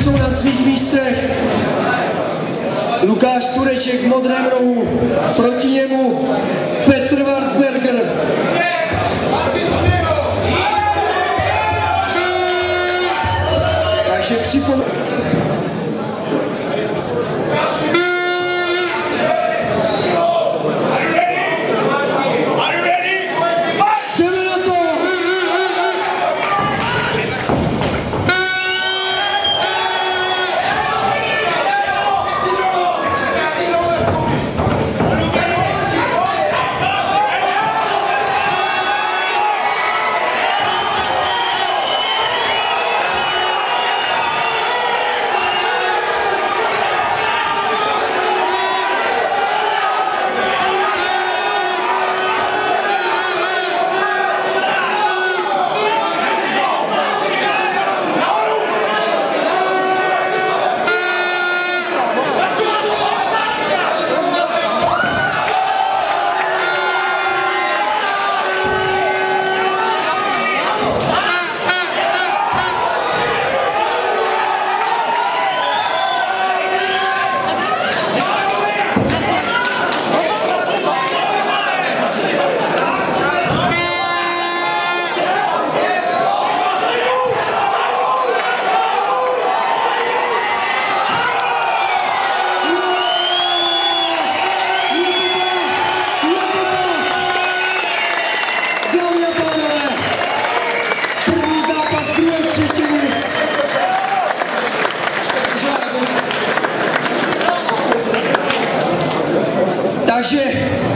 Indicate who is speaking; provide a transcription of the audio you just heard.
Speaker 1: jsou na svých místech. Lukáš Tureček v modrém rohu, proti němu Petr Warzberger. Takže připomínám. Takže